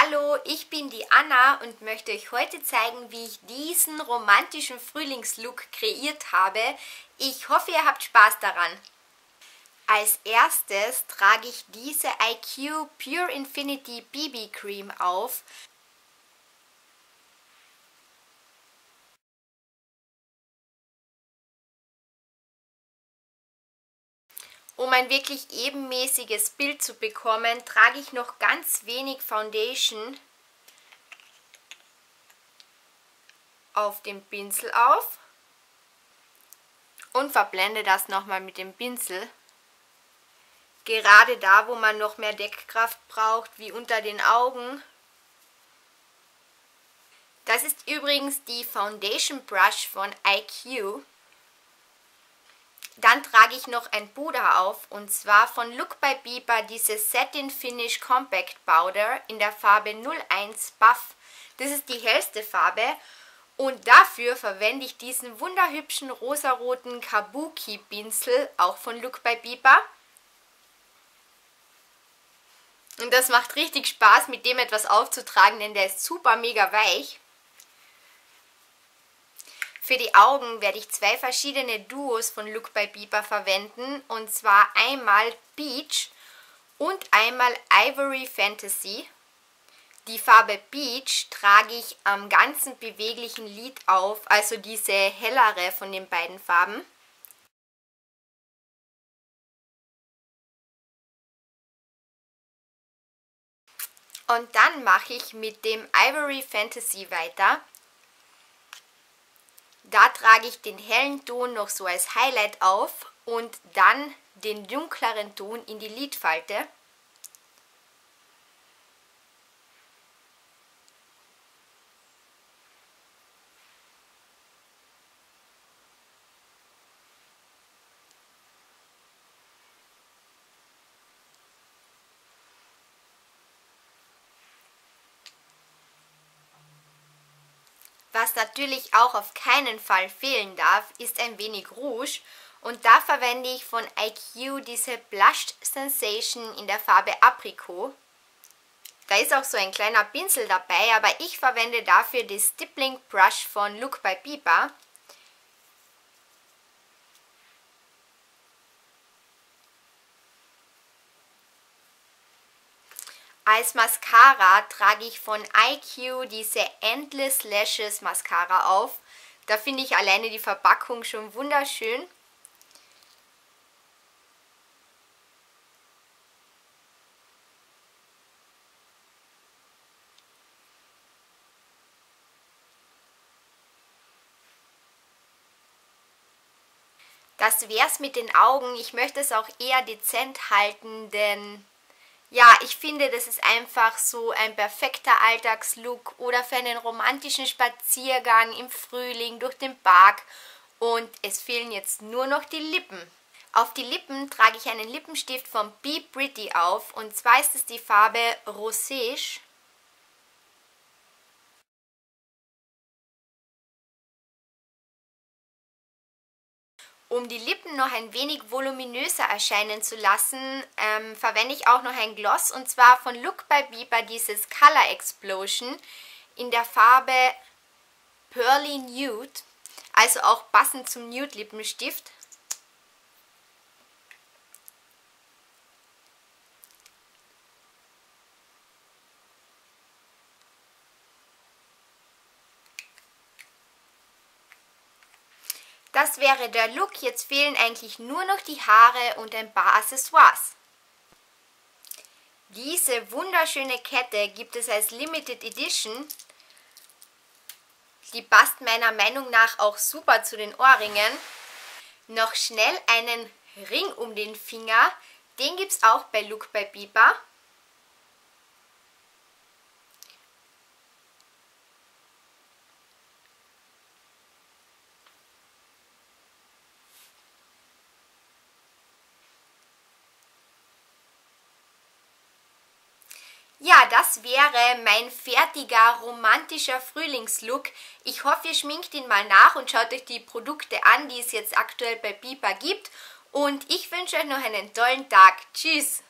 Hallo, ich bin die Anna und möchte euch heute zeigen, wie ich diesen romantischen Frühlingslook kreiert habe. Ich hoffe, ihr habt Spaß daran. Als erstes trage ich diese IQ Pure Infinity BB Cream auf. Um ein wirklich ebenmäßiges Bild zu bekommen, trage ich noch ganz wenig Foundation auf dem Pinsel auf und verblende das nochmal mit dem Pinsel. Gerade da, wo man noch mehr Deckkraft braucht, wie unter den Augen. Das ist übrigens die Foundation Brush von IQ. Dann trage ich noch ein Puder auf und zwar von Look by Bieber dieses Satin Finish Compact Powder in der Farbe 01 Buff. Das ist die hellste Farbe und dafür verwende ich diesen wunderhübschen rosaroten Kabuki Pinsel, auch von Look by Bieber. Und das macht richtig Spaß, mit dem etwas aufzutragen, denn der ist super mega weich. Für die Augen werde ich zwei verschiedene Duos von Look by Bieber verwenden. Und zwar einmal Beach und einmal Ivory Fantasy. Die Farbe Beach trage ich am ganzen beweglichen Lid auf, also diese hellere von den beiden Farben. Und dann mache ich mit dem Ivory Fantasy weiter. Da trage ich den hellen Ton noch so als Highlight auf und dann den dunkleren Ton in die Lidfalte. Was natürlich auch auf keinen Fall fehlen darf, ist ein wenig Rouge. Und da verwende ich von IQ diese Blushed Sensation in der Farbe Apricot. Da ist auch so ein kleiner Pinsel dabei, aber ich verwende dafür die Stippling Brush von Look by Bieber. Als Mascara trage ich von IQ diese Endless Lashes Mascara auf. Da finde ich alleine die Verpackung schon wunderschön. Das wäre es mit den Augen. Ich möchte es auch eher dezent halten, denn ja, ich finde, das ist einfach so ein perfekter Alltagslook oder für einen romantischen Spaziergang im Frühling durch den Park. Und es fehlen jetzt nur noch die Lippen. Auf die Lippen trage ich einen Lippenstift von Be Pretty auf und zwar ist es die Farbe Rosé. Um die Lippen noch ein wenig voluminöser erscheinen zu lassen, ähm, verwende ich auch noch ein Gloss und zwar von Look by Bieber dieses Color Explosion in der Farbe Pearly Nude, also auch passend zum Nude Lippenstift. Das wäre der Look. Jetzt fehlen eigentlich nur noch die Haare und ein paar Accessoires. Diese wunderschöne Kette gibt es als Limited Edition. Die passt meiner Meinung nach auch super zu den Ohrringen. Noch schnell einen Ring um den Finger. Den gibt es auch bei Look by Bieber. Ja, das wäre mein fertiger romantischer Frühlingslook. Ich hoffe, ihr schminkt ihn mal nach und schaut euch die Produkte an, die es jetzt aktuell bei Biba gibt. Und ich wünsche euch noch einen tollen Tag. Tschüss!